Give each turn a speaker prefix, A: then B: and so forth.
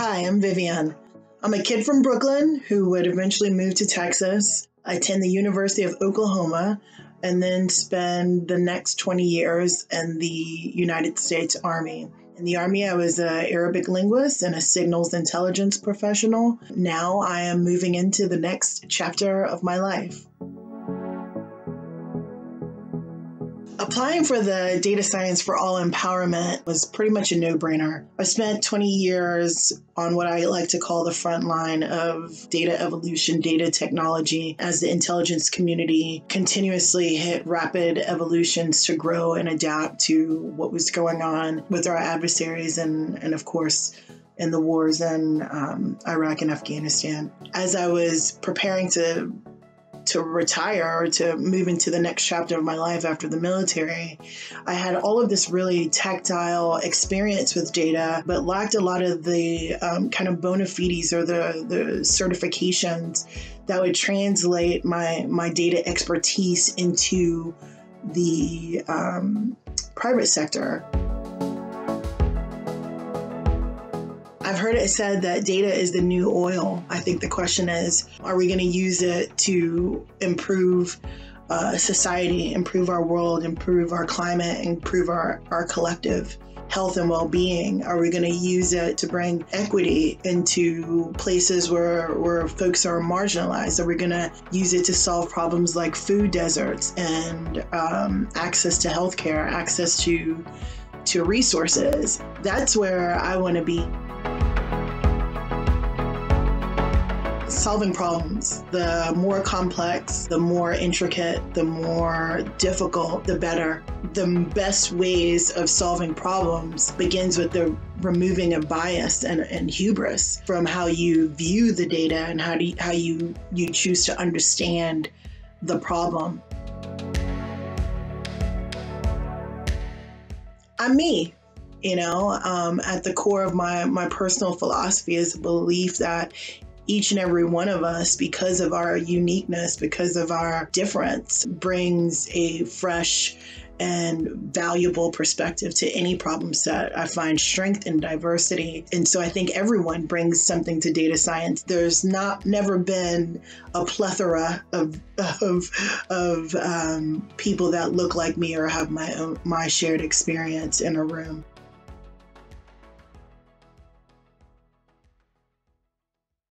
A: Hi, I'm Vivian. I'm a kid from Brooklyn who would eventually move to Texas, I attend the University of Oklahoma, and then spend the next 20 years in the United States Army. In the Army, I was an Arabic linguist and a signals intelligence professional. Now I am moving into the next chapter of my life. Applying for the Data Science for All Empowerment was pretty much a no brainer. I spent 20 years on what I like to call the front line of data evolution, data technology, as the intelligence community continuously hit rapid evolutions to grow and adapt to what was going on with our adversaries and, and of course, in the wars in um, Iraq and Afghanistan. As I was preparing to to retire or to move into the next chapter of my life after the military, I had all of this really tactile experience with data, but lacked a lot of the um, kind of bona fides or the, the certifications that would translate my, my data expertise into the um, private sector. I've heard it said that data is the new oil. I think the question is are we going to use it to improve uh, society, improve our world, improve our climate, improve our, our collective health and well being? Are we going to use it to bring equity into places where, where folks are marginalized? Are we going to use it to solve problems like food deserts and um, access to healthcare, access to to resources? That's where I want to be. Solving problems. The more complex, the more intricate, the more difficult, the better. The best ways of solving problems begins with the removing of bias and, and hubris from how you view the data and how, do you, how you, you choose to understand the problem. I'm me you know um, at the core of my my personal philosophy is a belief that each and every one of us, because of our uniqueness, because of our difference, brings a fresh and valuable perspective to any problem set. I find strength in diversity. And so I think everyone brings something to data science. There's not never been a plethora of of, of um, people that look like me or have my own my shared experience in a room.